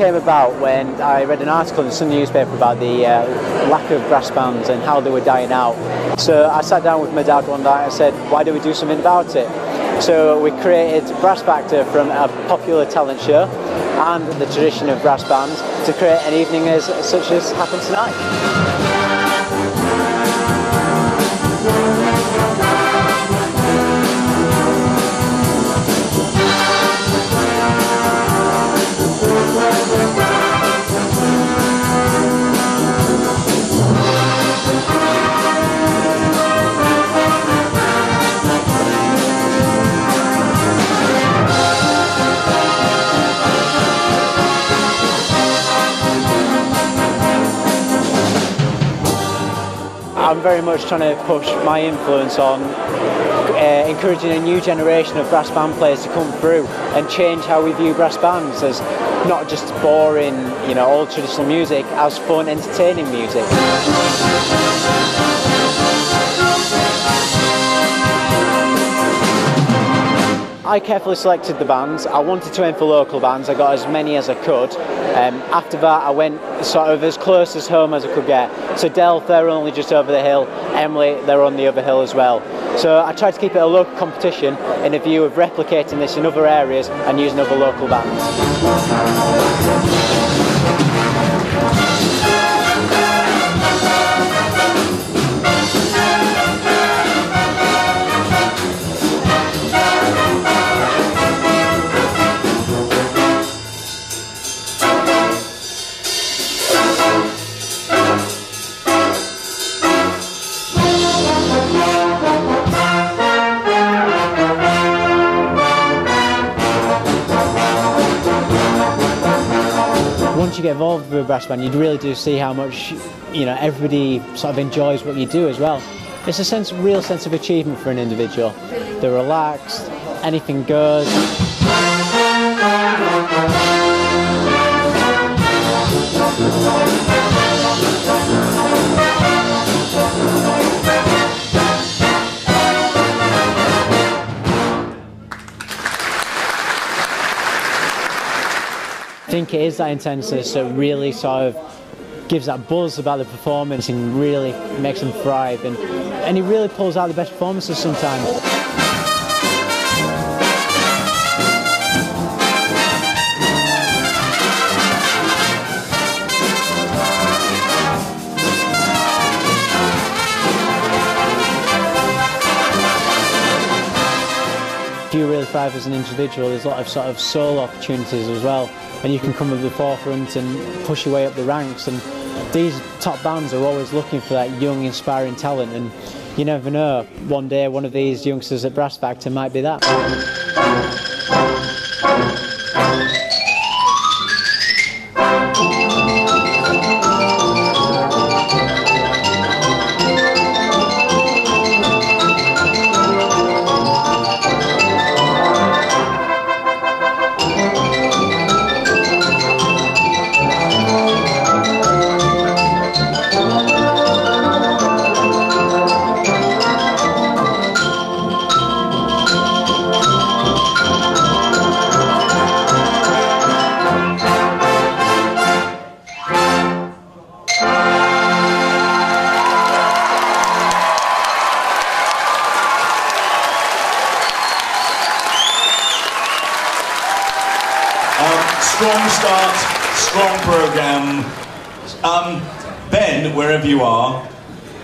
Came about when I read an article in Sunday newspaper about the uh, lack of brass bands and how they were dying out. So I sat down with my dad one night and said, why don't we do something about it? So we created Brass Factor from a popular talent show and the tradition of brass bands to create an evening as such as happened tonight. I'm very much trying to push my influence on uh, encouraging a new generation of brass band players to come through and change how we view brass bands as not just boring, you know, old traditional music, as fun, entertaining music. I carefully selected the bands. I wanted to aim for local bands. I got as many as I could. Um, after that, I went sort of as close as home as I could get. So Delph, they're only just over the hill. Emley, they're on the other hill as well. So I tried to keep it a local competition in a view of replicating this in other areas and using other local bands. Brass band, you really do see how much you know everybody sort of enjoys what you do as well. It's a sense, real sense of achievement for an individual. They're relaxed, anything goes. Think it is that intenseness that really sort of gives that buzz about the performance and really makes them thrive. And, and he really pulls out the best performances sometimes. If you really thrive as an individual, there's a lot of sort of solo opportunities as well, and you can come to the forefront and push your way up the ranks. And these top bands are always looking for that young, inspiring talent, and you never know. One day, one of these youngsters at Brass Factor might be that.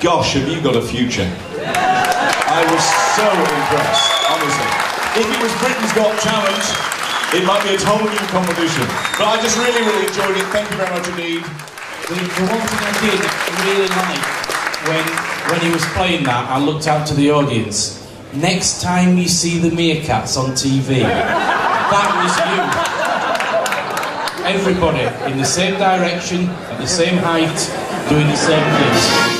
Gosh, have you got a future? I was so impressed, honestly. If it was Britain's Got Talent, it might be a whole new competition. But I just really, really enjoyed it. Thank you very much indeed. The, one thing I did really like when when he was playing that, I looked out to the audience. Next time you see the meerkats on TV, that was you. Everybody in the same direction, at the same height, doing the same things.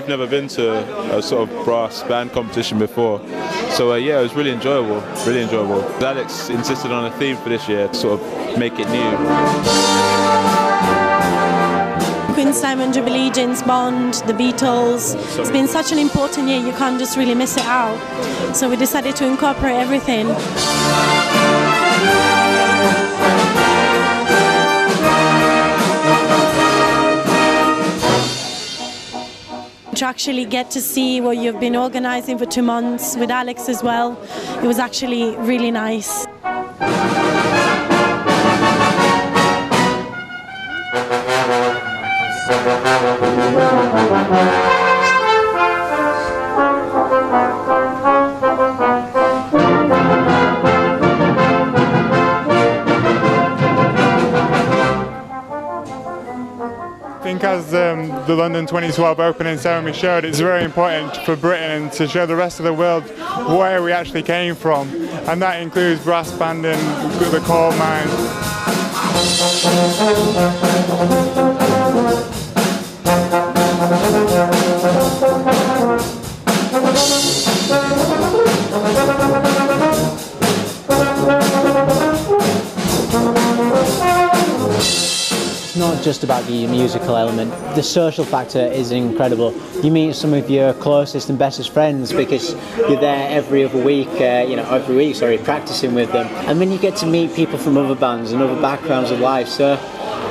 We've never been to a sort of brass band competition before. So uh, yeah, it was really enjoyable, really enjoyable. Alex insisted on a theme for this year to sort of make it new. Queen's Diamond Jubilee, James Bond, the Beatles. It's been such an important year, you can't just really miss it out. So we decided to incorporate everything. To actually get to see what you've been organizing for two months with Alex as well. It was actually really nice. I think as um, the London 2012 opening ceremony showed, it's very important for Britain to show the rest of the world where we actually came from. And that includes brass banding, the coal mine. Just about the musical element. The social factor is incredible. You meet some of your closest and bestest friends because you're there every other week, uh, you know, every week, sorry, practicing with them. And then you get to meet people from other bands and other backgrounds of life. So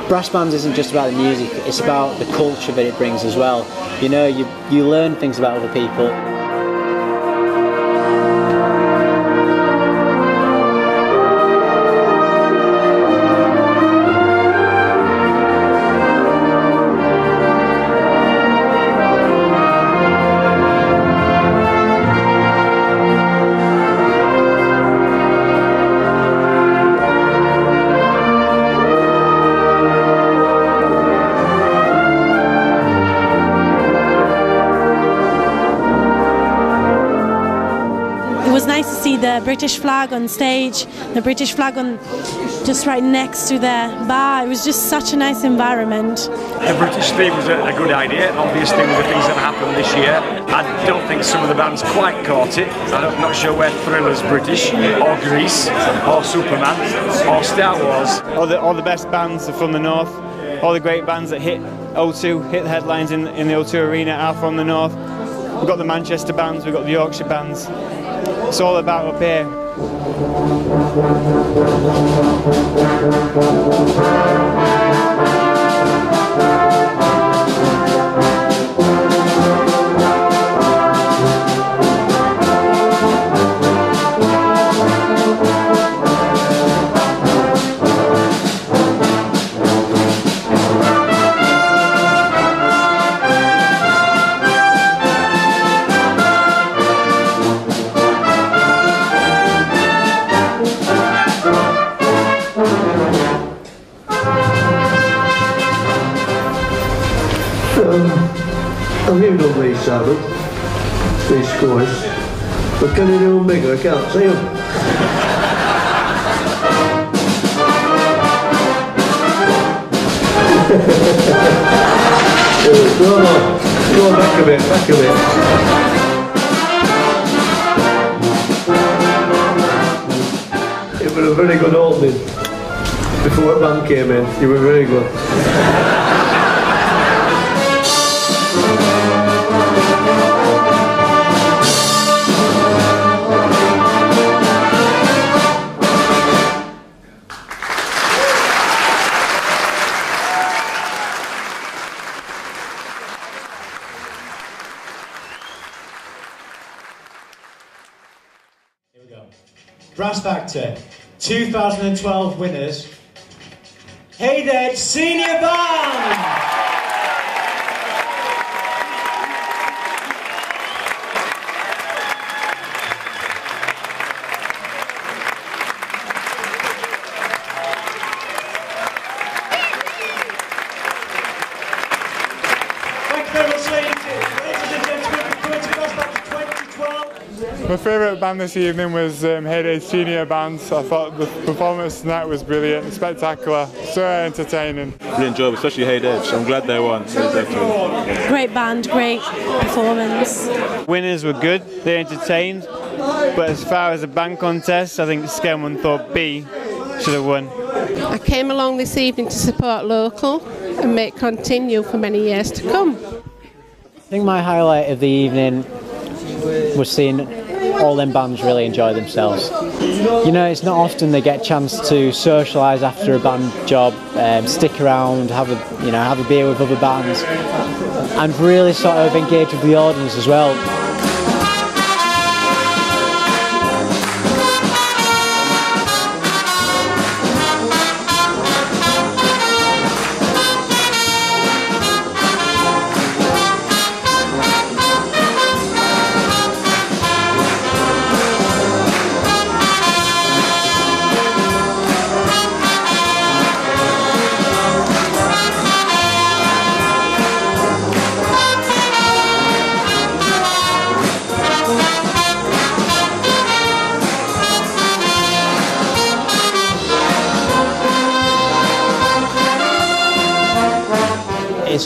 brass bands isn't just about the music, it's about the culture that it brings as well. You know, you, you learn things about other people. It was nice to see the British flag on stage, the British flag on just right next to the bar. It was just such a nice environment. The British theme was a, a good idea, obviously with the things that happened this year. I don't think some of the bands quite caught it. I'm not sure where Thriller's British, or Grease, or Superman, or Star Wars. All the, all the best bands are from the north. All the great bands that hit O2, hit the headlines in, in the O2 arena are from the north. We've got the Manchester bands, we've got the Yorkshire bands. It's all about up here. These scores. You do them bigger? I can't see them. go on, go back a bit, back a bit. It was a very good opening. Before the band came in, you were very good. Brass Factor 2012 winners. Hade Edge Senior Band! My favourite band this evening was um, Hade Edge Senior Bands. I thought the performance tonight was brilliant, spectacular, so entertaining. Really enjoyable, especially Hade Edge. I'm glad they won. Great band, great performance. Winners were good, they entertained, but as far as the band contest, I think Skelmanthorpe B should have won. I came along this evening to support local and make continue for many years to come. I think my highlight of the evening was seeing all them bands really enjoy themselves. You know, it's not often they get a chance to socialise after a band job, um, stick around, have a you know have a beer with other bands, and really sort of engage with the audience as well.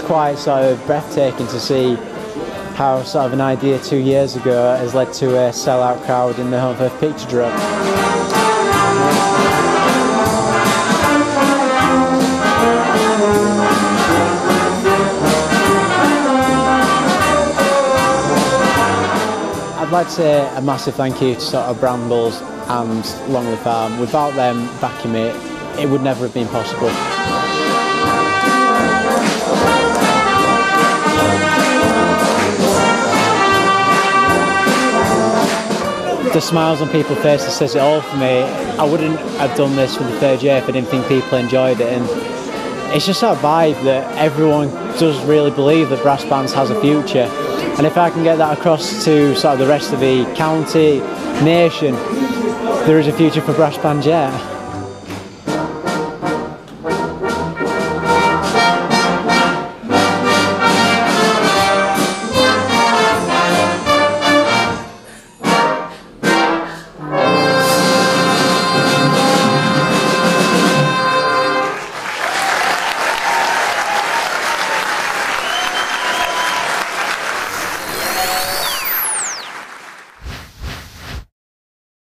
Quite sort of breathtaking to see how sort of an idea two years ago has led to a sellout crowd in the Holmfirth Picturedrome. I'd like to say a massive thank you to sort of Brambles and Longley Farm. Without them backing me, it would never have been possible. The smiles on people's faces says it all for me. I wouldn't have done this for the third year if I didn't think people enjoyed it. And it's just that vibe that everyone does really believe that brass bands has a future. And if I can get that across to sort of the rest of the county, nation, there is a future for brass bands, yeah.